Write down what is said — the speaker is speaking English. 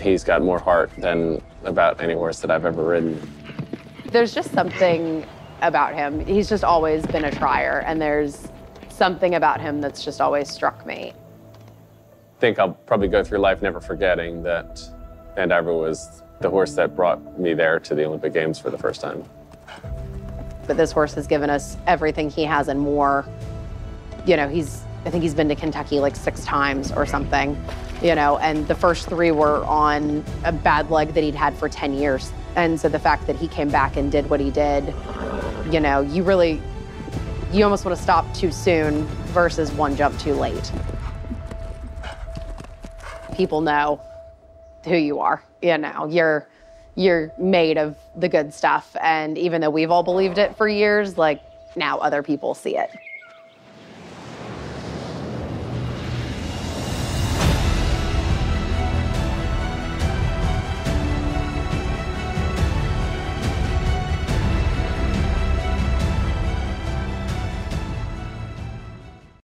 he's got more heart than about any horse that I've ever ridden. There's just something about him. He's just always been a trier, and there's something about him that's just always struck me. I think I'll probably go through life never forgetting that Vandiver was the horse that brought me there to the Olympic Games for the first time. But this horse has given us everything he has and more. You know, he's, I think he's been to Kentucky like six times or something, you know, and the first three were on a bad leg that he'd had for 10 years. And so the fact that he came back and did what he did, you know, you really, you almost want to stop too soon versus one jump too late. People know who you are, you know, you're, you're made of the good stuff. And even though we've all believed it for years, like now other people see it.